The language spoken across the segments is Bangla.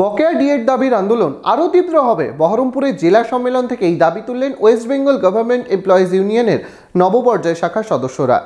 বকেয়া ডিএড দাবির আন্দোলন আরও তীব্র হবে। বহরমপুরে জেলা সম্মেলন থেকে এই দাবি তুললেন ওয়েস্ট বেঙ্গল গভর্নমেন্ট এমপ্লয়িজ ইউনিয়নের নবপর্যায় শাখার সদস্যরা।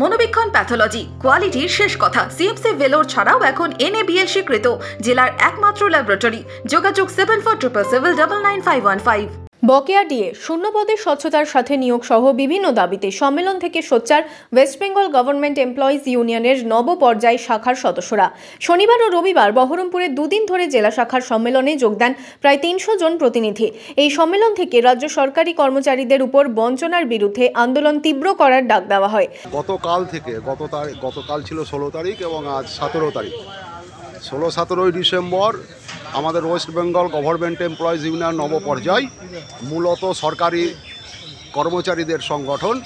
মনোবীক্ষণ প্যাথোলজি, কোয়ালিটির শেষ কথা। সিএমসি ভেলোর ছাড়াও এখন এনএবিএল স্বীকৃত জেলার একমাত্র ল্যাবরেটরি। যোগাযোগ seven four triple seven double nine five one five বকেয়া ডিএ শূন্যপদে স্বচ্ছতার সাথে নিয়োগ সহ বিভিন্ন দাবিতে সম্মেলন থেকে সোচ্চার ওয়েস্ট বেঙ্গল গভর্নমেন্ট এমপ্লয়িজ ইউনিয়নের নবপর্যায় শাখার সদস্যরা। শনিবার ও রবিবার বহরমপুরে দুদিন ধরে জেলা শাখার সম্মেলনে যোগ দেন প্রায় তিনশো জন প্রতিনিধি। এই সম্মেলন থেকে রাজ্য সরকারি কর্মচারীদের উপর বঞ্চনার বিরুদ্ধে আন্দোলন তীব্র করার ডাক দেওয়া হয়। গতকাল থেকে গত গতকাল ছিল ষোলো তারিখ এবং আজ সতেরো তারিখ। ষোলো সতেরোই ডিসেম্বর আমাদের West Bengal government employees union নবপর্যায়, মূলত সরকারি কর্মচারীদের সংগঠন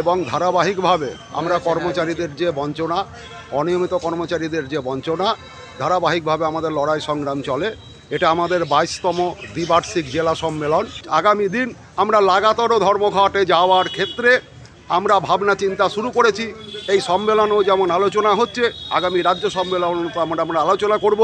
এবং ধারাবাহিকভাবে আমরা কর্মচারীদের যে বঞ্চনা, অনিয়মিত কর্মচারীদের যে বঞ্চনা, ধারাবাহিকভাবে আমাদের লড়াই সংগ্রাম চলে। এটা আমাদের বাইশতম দ্বিবার্ষিক জেলা সম্মেলন। আগামী দিন আমরা লাগাতার ধর্মঘটে যাওয়ার ক্ষেত্রে আমরা ভাবনা চিন্তা শুরু করেছি। এই সম্মেলনেও যেমন আলোচনা হচ্ছে, আগামী রাজ্য সম্মেলন আমরা আমরা আলোচনা করব।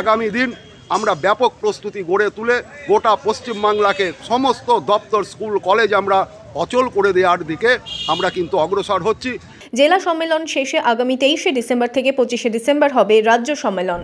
আগামী দিন আমরা ব্যাপক প্রস্তুতি গড়ে তুলে গোটা পশ্চিমবাংলাকে সমস্ত দপ্তর, স্কুল, কলেজ আমরা অচল করে দেওয়ার দিকে আমরা কিন্তু অগ্রসর হচ্ছি। জেলা সম্মেলন শেষে আগামী তেইশে ডিসেম্বর থেকে পঁচিশে ডিসেম্বর হবে রাজ্য সম্মেলন।